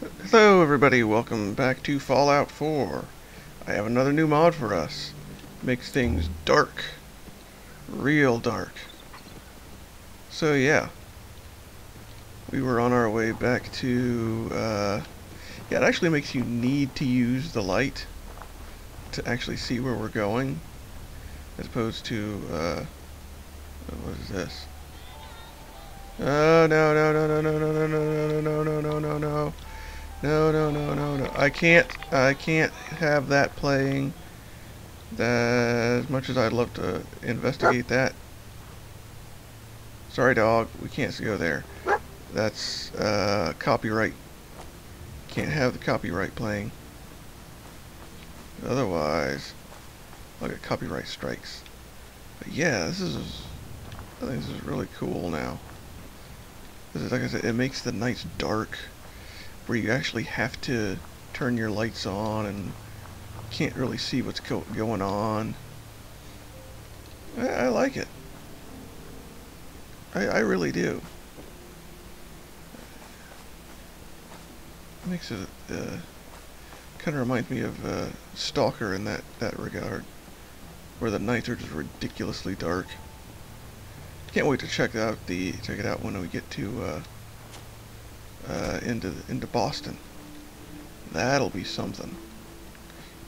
Hello everybody, welcome back to Fallout 4. I have another new mod for us. Makes things dark. Real dark. So yeah. We were on our way back to, uh, yeah, it actually makes you need to use the light to actually see where we're going. As opposed to, uh, what is this? Oh, no, no, no, no, no, no, no, no, no, no, no, no, no, no. No, no, no, no, no. I can't, I can't have that playing. As much as I'd love to investigate that. Sorry, dog. We can't go there. That's, uh, copyright. Can't have the copyright playing. Otherwise, I'll get copyright strikes. But yeah, this is, I think this is really cool now. This is, like I said, it makes the nights dark where you actually have to turn your lights on and can't really see what's go going on. I, I, like it. I, I really do. Makes it uh, kind of reminds me of uh, Stalker in that that regard, where the nights are just ridiculously dark. Can't wait to check out the check it out when we get to. Uh, uh, into into Boston. That'll be something. Can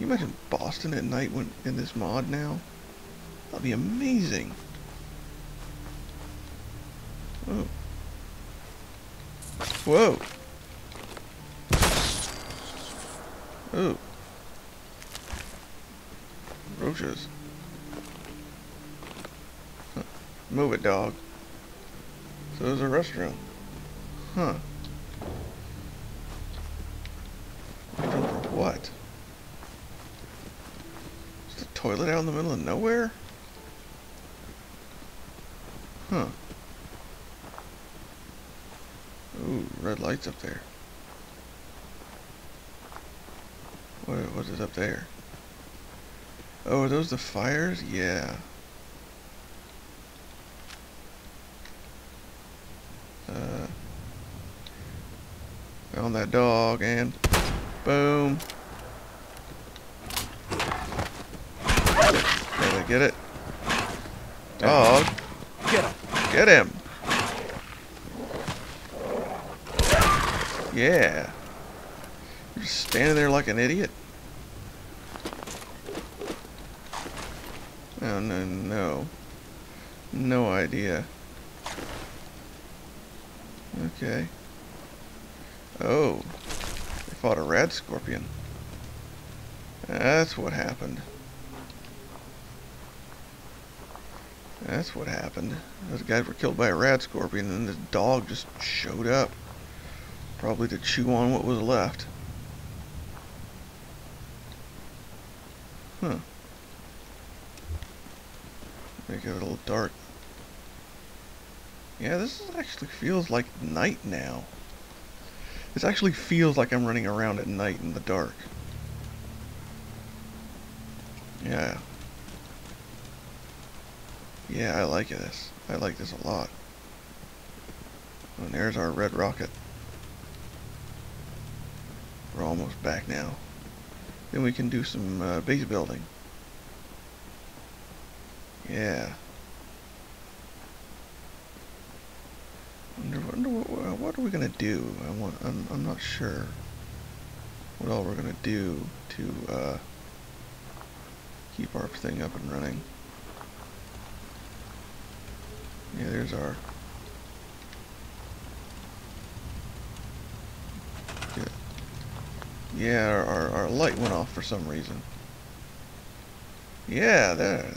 you imagine Boston at night when in this mod now? That'll be amazing. Oh. Whoa. Oh. Roaches. Huh. Move it, dog. So there's a restaurant. Huh. what? Is the toilet out in the middle of nowhere? Huh. Ooh, red lights up there. What, what is up there? Oh, are those the fires? Yeah. Uh, found that dog and Boom. Did I get it? Dog. Get him. Get him. Yeah. You're just standing there like an idiot. Oh, no, no. No idea. Okay. Oh They fought a rad scorpion. That's what happened. That's what happened. Those guys were killed by a rad scorpion and this dog just showed up. Probably to chew on what was left. Huh. Make it a little dark. Yeah, this actually feels like night now. This actually feels like I'm running around at night in the dark. Yeah. Yeah, I like this. I like this a lot. And there's our red rocket. We're almost back now. Then we can do some uh, base building. Yeah. Wonder, wonder what, what, are we gonna do? I want. I'm. I'm not sure. What all we're gonna do to uh, keep our thing up and running? Yeah, there's our. Yeah, yeah our, our, our light went off for some reason. Yeah, there.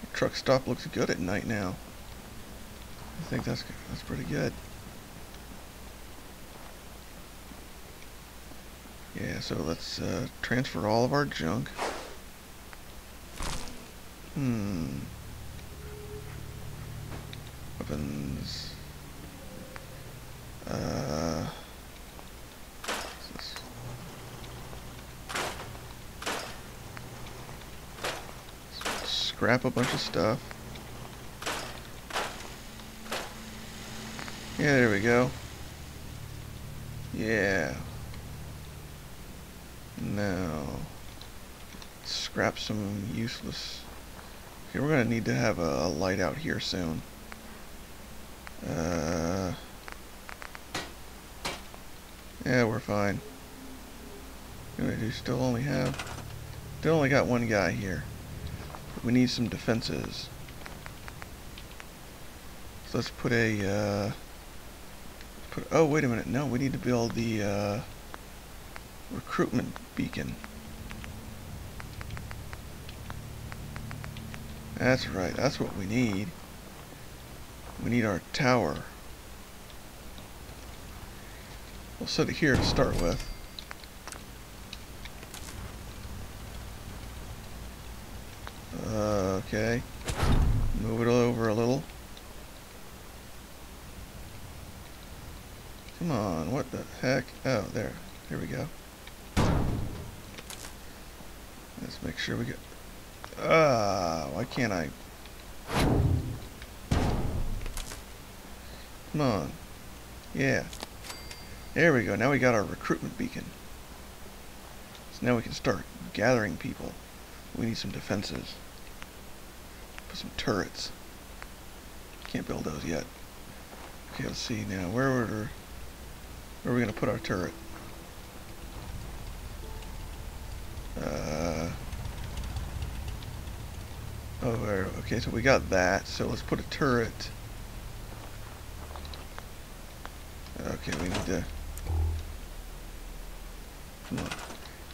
The truck stop looks good at night now. I think that's that's pretty good. Yeah, so let's uh, transfer all of our junk. Hmm. Weapons. Uh. Scrap a bunch of stuff. Yeah, there we go. Yeah. Now, scrap some useless. Okay, we're gonna need to have a light out here soon. Uh, yeah, we're fine. We still only have, still only got one guy here. We need some defenses. So let's put a, uh, put, oh wait a minute, no, we need to build the, uh, recruitment beacon. That's right, that's what we need. We need our tower. We'll set it here to start with. Uh, okay. Move it over a little. Come on, what the heck? Oh, there. Here we go. Let's make sure we get... Ah, why can't I... Come on. Yeah. There we go. Now we got our recruitment beacon. So now we can start gathering people. We need some defenses. Put some turrets. Can't build those yet. Okay, let's see now. Where are, where are we going to put our turret? Uh, oh, okay, so we got that. So let's put a turret. Okay, we need to... Come on.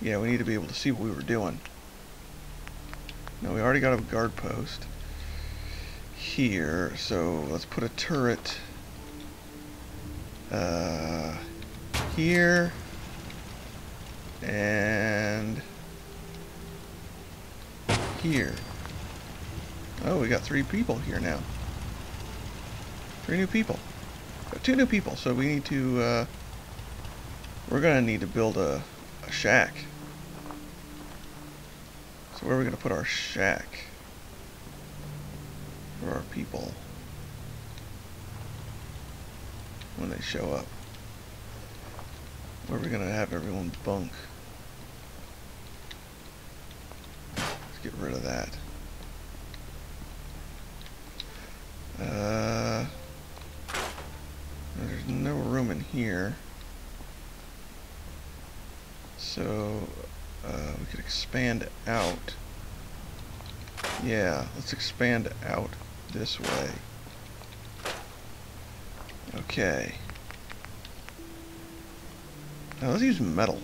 Yeah, we need to be able to see what we were doing. Now, we already got a guard post here, so let's put a turret uh, here and here. Oh, we got three people here now. Three new people. Two new people, so we need to, uh, we're gonna need to build a, a shack. So where are we gonna put our shack? For our people. When they show up. Where are we gonna have everyone bunk? Let's get rid of that. Uh, no room in here. So, uh, we could expand out. Yeah, let's expand out this way. Okay. Now let's use metal.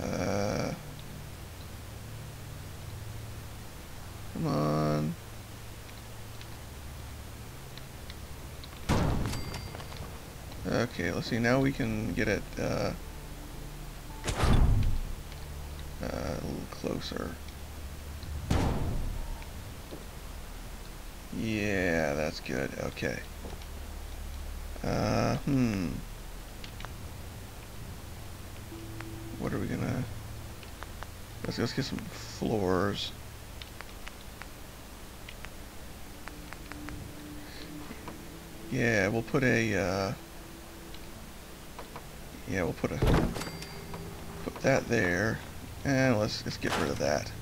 Uh, come on. Let's see. Now we can get it uh, uh, a little closer. Yeah, that's good. Okay. Uh, hmm. What are we gonna... Let's, let's get some floors. Yeah, we'll put a, uh... Yeah, we'll put a... Put that there. And let's, let's get rid of that.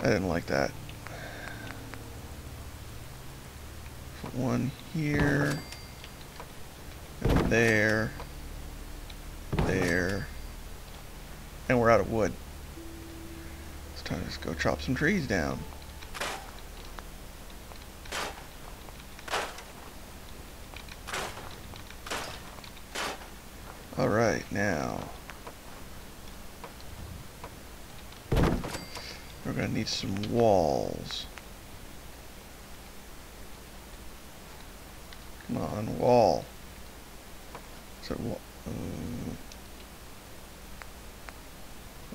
I didn't like that. Put one here, and there, there, and we're out of wood. It's time to just go chop some trees down. Alright, now. We're going to need some walls. Come on, wall. So, wall. Um,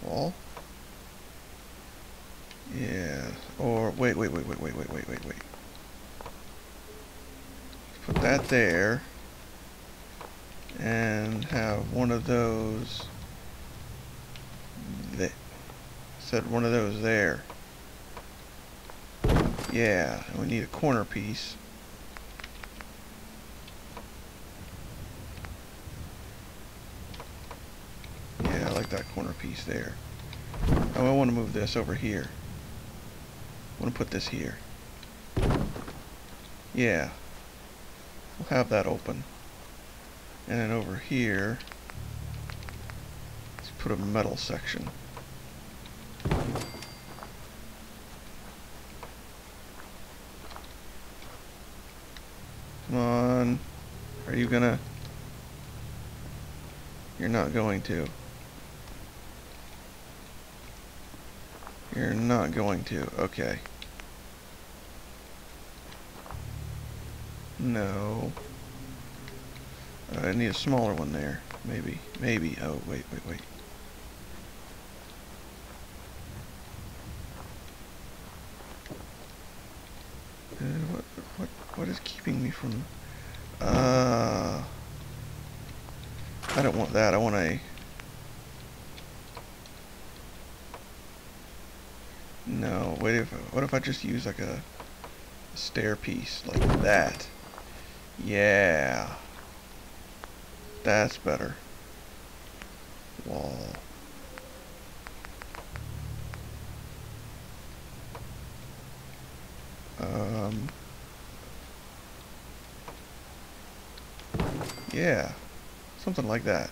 wall? Yeah. Or, wait, wait, wait, wait, wait, wait, wait, wait, wait. Put that there and have one of those that set one of those there. Yeah we need a corner piece. Yeah I like that corner piece there. Oh I want to move this over here. I want to put this here. Yeah. We'll have that open. And then over here, let's put a metal section. Come on. Are you gonna... You're not going to. You're not going to. Okay. No. Uh, I need a smaller one there. Maybe. Maybe. Oh, wait, wait, wait. Uh, what, what, what is keeping me from... Uh... I don't want that. I want a... No, wait if what if I just use like a, a stair piece like that? Yeah. That's better. Wall. Um Yeah. Something like that.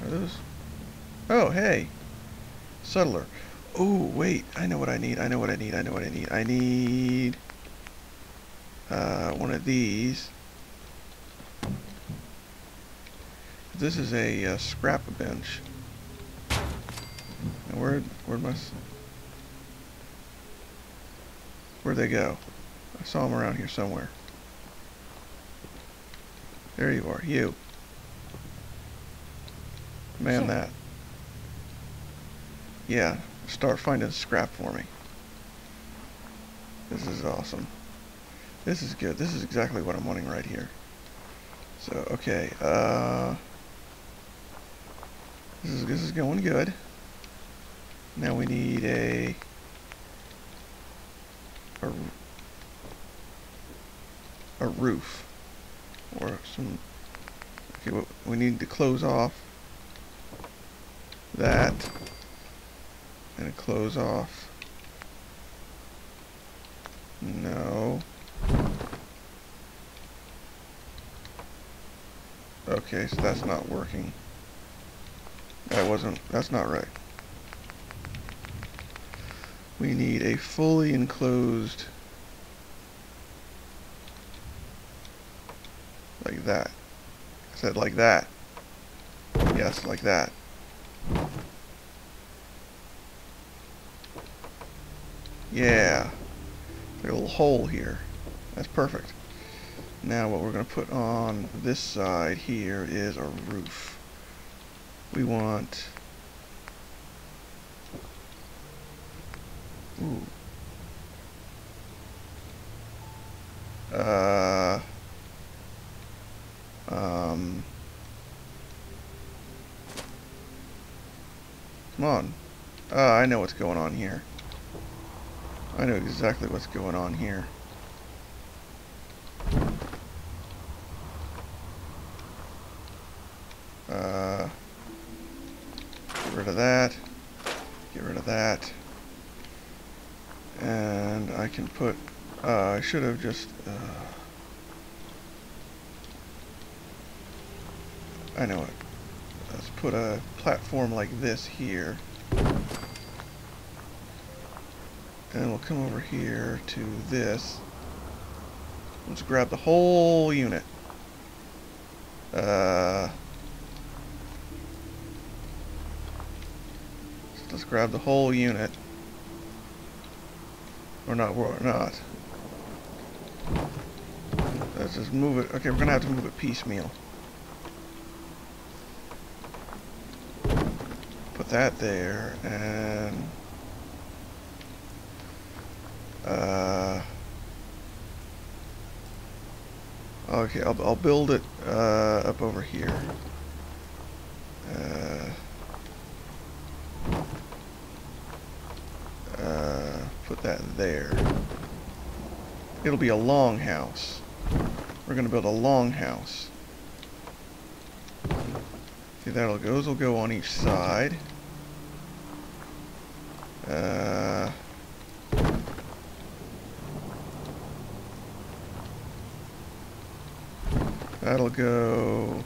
Are those? Oh, hey. Settler. Oh, wait. I know what I need. I know what I need. I know what I need. I need uh, one of these. This is a uh, scrap bench. And where, where'd my... Where'd they go? I saw them around here somewhere. There you are. You. Man that. Yeah, start finding scrap for me. This is awesome. This is good. This is exactly what I'm wanting right here. So, okay, uh... This is, this is going good. Now we need a... A, a roof. Or some... Okay, we need to close off that and close off no okay so that's not working that wasn't that's not right we need a fully enclosed like that I said like that yes like that yeah. a little hole here. That's perfect. Now what we're going to put on this side here is a roof. We want... Ooh. Uh... Um... Come on. Uh, I know what's going on here. I know exactly what's going on here. Uh, get rid of that. Get rid of that. And I can put... Uh, I should have just... Uh, I know it. Let's put a platform like this here. And we'll come over here to this. Let's grab the whole unit. Uh, let's grab the whole unit. Or not, or not. Let's just move it. Okay, we're to have to move it piecemeal. Put that there, and... Uh, okay, I'll, I'll build it uh, up over here. Put that there. It'll be a long house. We're going to build a longhouse. See, that'll those will go on each side. Uh, that'll go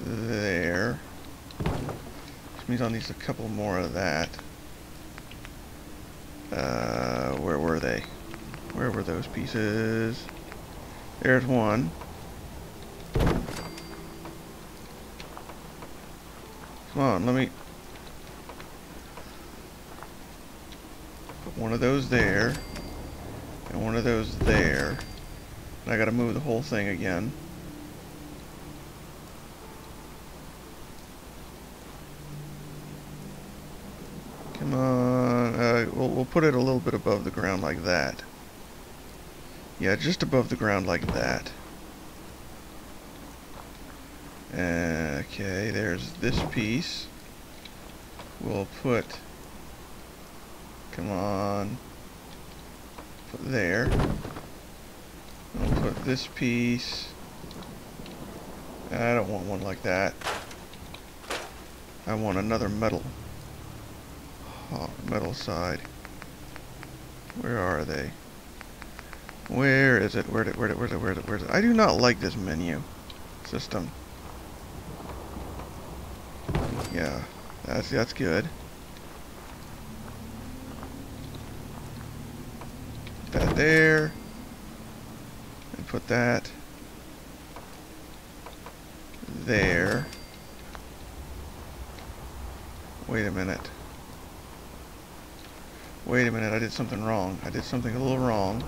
there. Which means I'll need a couple more of that. Uh, where were they? Where were those pieces? There's one. Come on, let me put one of those there and one of those there. And I gotta move the whole thing again. Come on, uh, we'll, we'll put it a little bit above the ground like that. Yeah, just above the ground like that. Okay, there's this piece. We'll put, come on, put there. We'll put this piece. I don't want one like that. I want another metal. Oh, metal side. Where are they? Where is it? Where did, where did, where did, where did, where did, I do not like this menu system. Yeah, that's that's good. Put that there, and put that there. Wait a minute. Wait a minute, I did something wrong. I did something a little wrong.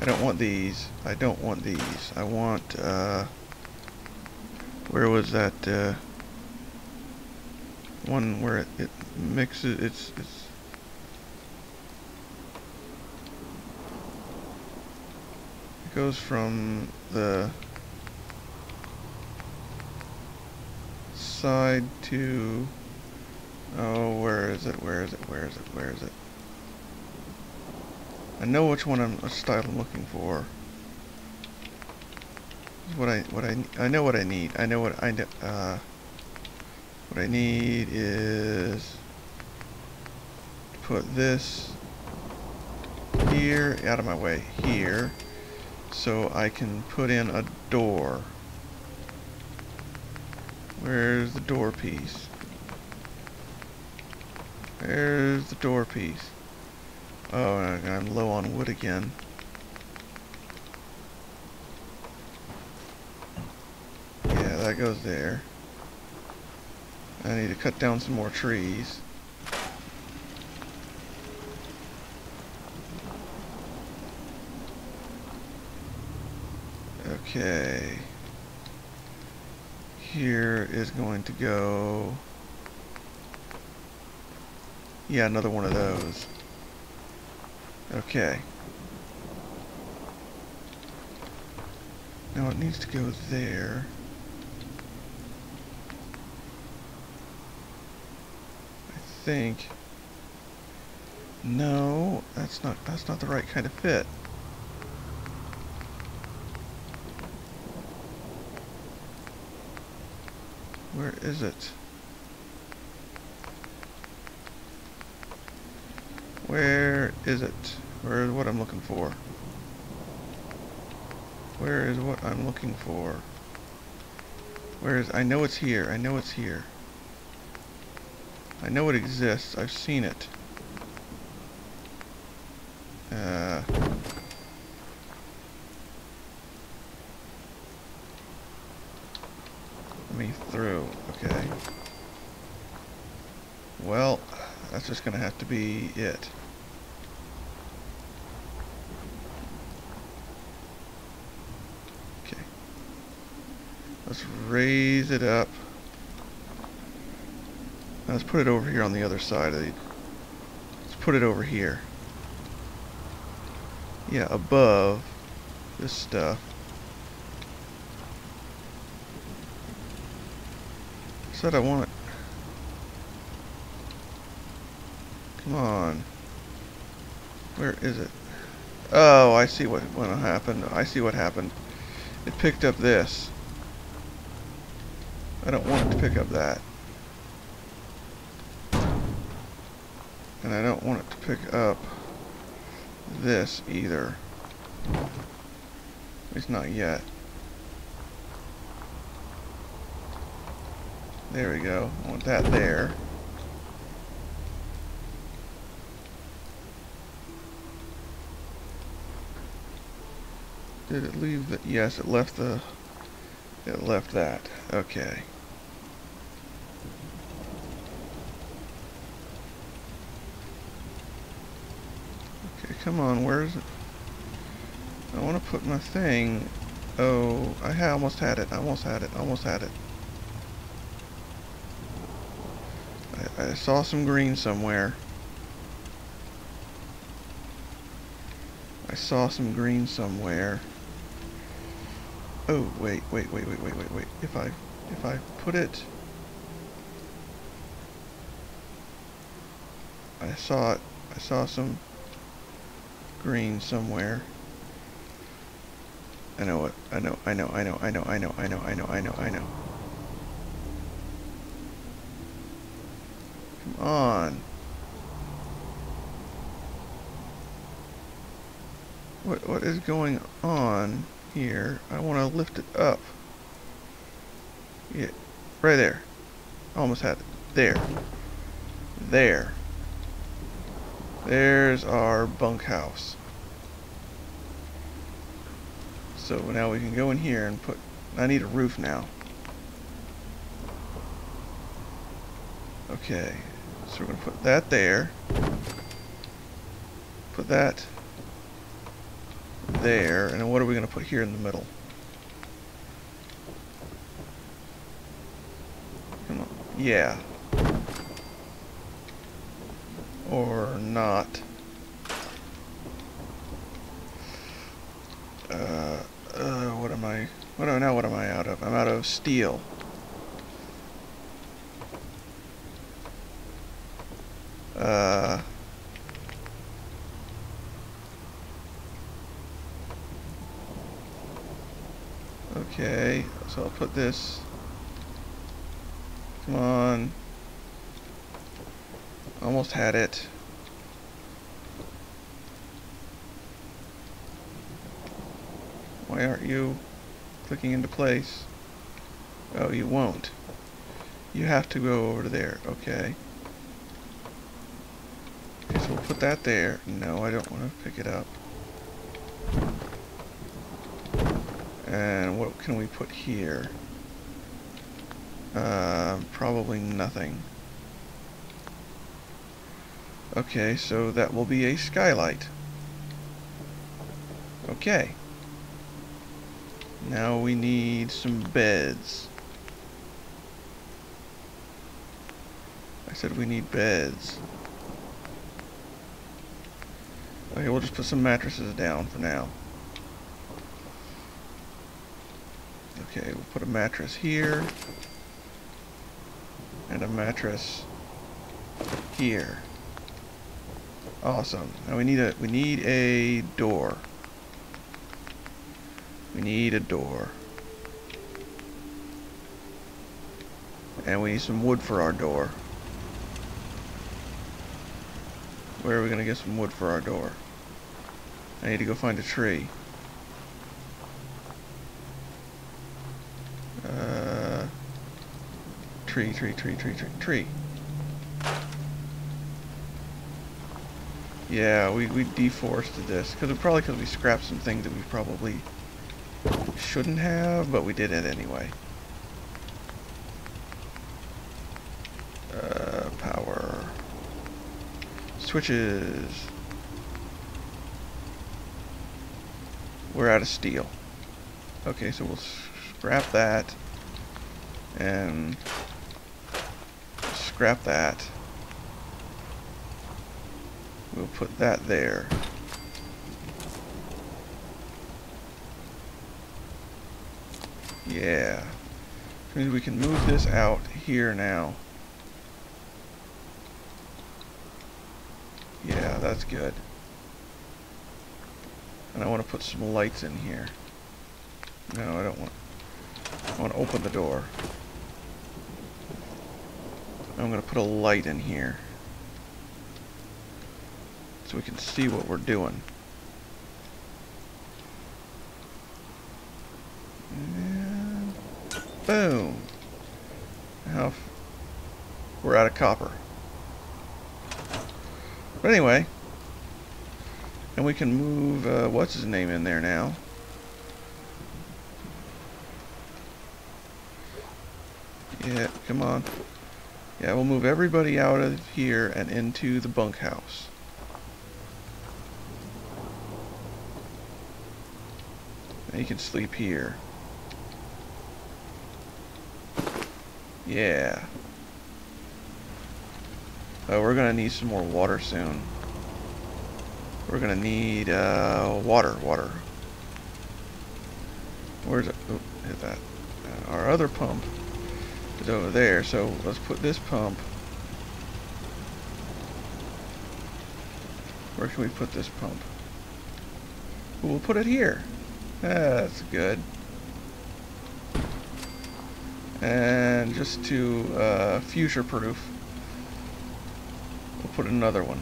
I don't want these. I don't want these. I want, uh... Where was that, uh one where it, it mixes it's it's it goes from the side to oh where is it where is it where is it where is it I know which one I'm a style I'm looking for what I what I I know what I need I know what I uh what I need is put this here, out of my way, here, so I can put in a door. Where's the door piece? Where's the door piece? Oh, I'm low on wood again. Yeah, that goes there. I need to cut down some more trees. Okay. Here is going to go... Yeah, another one of those. Okay. Now it needs to go there. I think. No, that's not that's not the right kind of fit. Where is it? Where is it? Where is what I'm looking for? Where is what I'm looking for? Where is I know it's here. I know it's here. I know it exists. I've seen it. Uh, me through. Okay. Well, that's just going to have to be it. Okay. Let's raise it up. Let's put it over here on the other side of the... Let's put it over here. Yeah, above this stuff. Said I want... Come on. Where is it? Oh, I see what, what happened. I see what happened. It picked up this. I don't want it to pick up that. And I don't want it to pick up this either. At least not yet. There we go. I want that there. Did it leave the... Yes, it left the... It left that. Okay. Okay, come on, where is it? I want to put my thing... Oh, I ha almost had it. I almost had it. I almost had it. I, I saw some green somewhere. I saw some green somewhere. Oh, wait, wait, wait, wait, wait, wait, wait. If I, if I put it... I saw it. I saw some green somewhere. I know what. I know, I know, I know, I know, I know, I know, I know, I know, I know. Come on. What, what is going on? here. I want to lift it up. Yeah, right there. Almost had it. There. There. There's our bunkhouse. So now we can go in here and put... I need a roof now. Okay. So we're going to put that there. Put that there. And what are we going to put here in the middle? Come on. Yeah. Or not. Uh, uh, what am I... What now what am I out of? I'm out of steel. Uh... Okay, so I'll put this. Come on. Almost had it. Why aren't you clicking into place? Oh, you won't. You have to go over there. Okay. Okay, so we'll put that there. No, I don't want to pick it up. And what can we put here? Uh, probably nothing. Okay, so that will be a skylight. Okay. Now we need some beds. I said we need beds. Okay, we'll just put some mattresses down for now. Okay, we'll put a mattress here. And a mattress here. Awesome. Now we need a we need a door. We need a door. And we need some wood for our door. Where are we gonna get some wood for our door? I need to go find a tree. Uh, Tree, tree, tree, tree, tree, tree. Yeah, we, we deforested this. Cause probably because we scrapped some things that we probably shouldn't have, but we did it anyway. Uh, power. Switches. We're out of steel. Okay, so we'll scrap that. And scrap that. We'll put that there. Yeah. Means we can move this out here now. Yeah, that's good. And I want to put some lights in here. No, I don't want... I want to open the door. I'm going to put a light in here. So we can see what we're doing. And boom. How we're out of copper. But anyway, and we can move, uh, what's his name in there now? Yeah, come on. Yeah, we'll move everybody out of here and into the bunkhouse. You can sleep here. Yeah. Oh, we're gonna need some more water soon. We're gonna need uh, water, water. Where's it? Oh, hit that. Uh, our other pump is over there, so let's put this pump. Where can we put this pump? We'll put it here. That's good. And just to uh, future-proof, we'll put another one.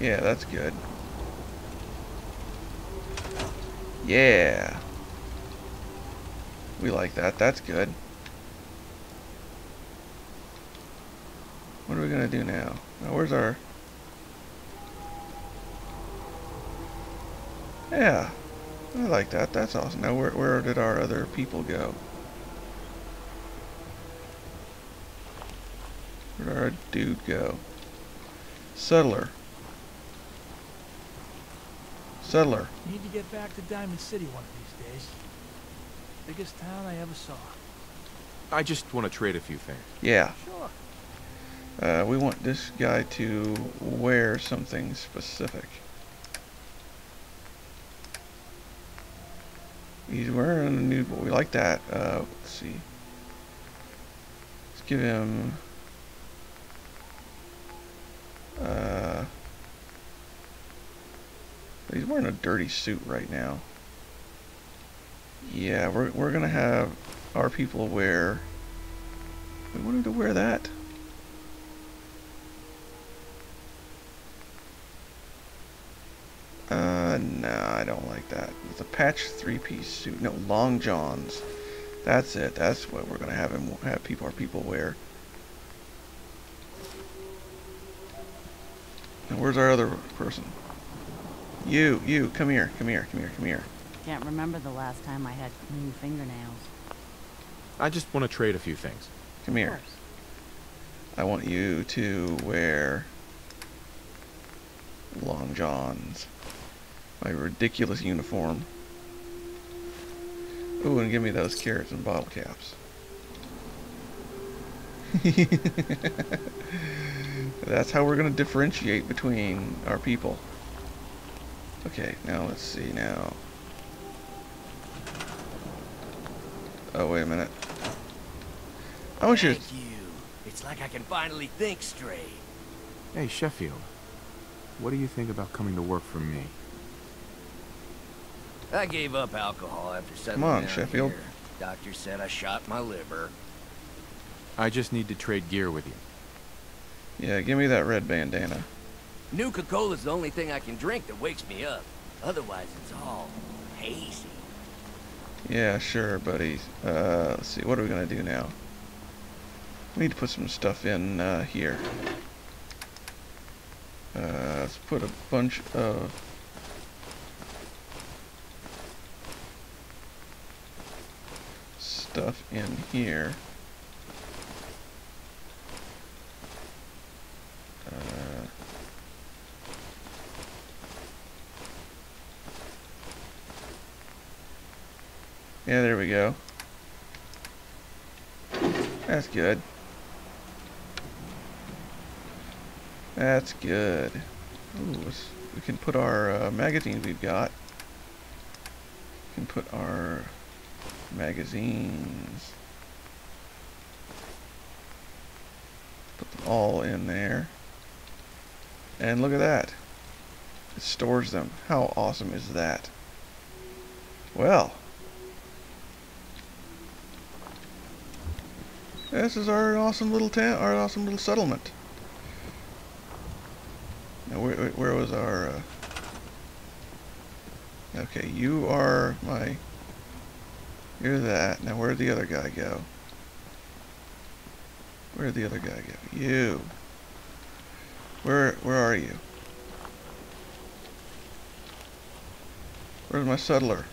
Yeah, that's good. Yeah. We like that. That's good. What are we going to do now? now? Where's our... Yeah. I like that. That's awesome. Now, where, where did our other people go? Where did our dude go? Settler. Settler. Need to get back to Diamond City one of these days. Biggest town I ever saw. I just want to trade a few things. Yeah. Sure. Uh, we want this guy to wear something specific. He's wearing a new, we like that. Uh, let's see. Let's give him, uh, he's wearing a dirty suit right now. Yeah, we're, we're gonna have our people wear, we want him to wear that. Uh, no, I don't like that. It's a patch three-piece suit. No, long johns. That's it. That's what we're gonna have him have people our people wear. Now, where's our other person? You, you, come here, come here, come here, come here. Can't remember the last time I had clean fingernails. I just want to trade a few things. Come here. I want you to wear long johns. My ridiculous uniform. Ooh, and give me those carrots and bottle caps. That's how we're going to differentiate between our people. Okay, now let's see now. Oh, wait a minute. I want you to... Thank you. It's like I can finally think straight. Hey, Sheffield. What do you think about coming to work for me? I gave up alcohol after settling on, Sheffield. here. Doctor said I shot my liver. I just need to trade gear with you. Yeah, give me that red bandana. Nuka-Cola's the only thing I can drink that wakes me up. Otherwise, it's all hazy. Yeah, sure, buddy. Uh, let's see, what are we gonna do now? We need to put some stuff in uh, here. Uh, let's put a bunch of stuff in here. Uh, Yeah, there we go. That's good. That's good. Ooh, we can put our uh, magazines we've got. We can put our magazines. Put them all in there. And look at that. It stores them. How awesome is that? Well. This is our awesome little town, our awesome little settlement. Now, where, where- was our, uh... Okay, you are my... You're that. Now, where'd the other guy go? Where'd the other guy go? You. Where, where are you? Where's my settler?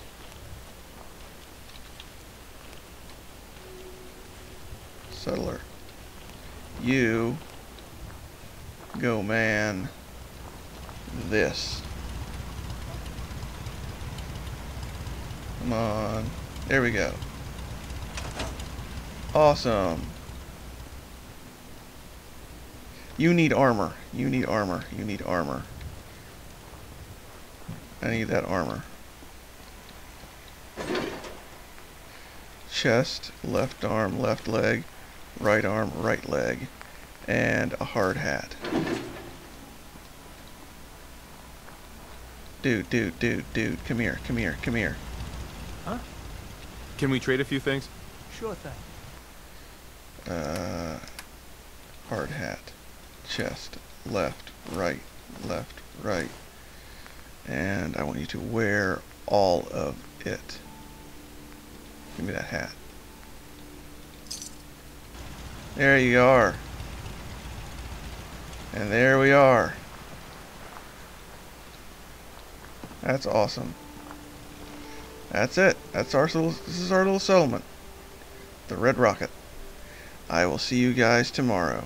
Settler. You go man this. Come on. There we go. Awesome. You need armor. You need armor. You need armor. I need that armor. Chest, left arm, left leg, right arm, right leg, and a hard hat. Dude, dude, dude, dude, come here, come here, come here. Can we trade a few things? Sure thing. Uh, hard hat, chest, left, right, left, right. And I want you to wear all of it. Give me that hat. There you are. And there we are. That's awesome. That's it. That's our little, this is our little settlement. The Red Rocket. I will see you guys tomorrow.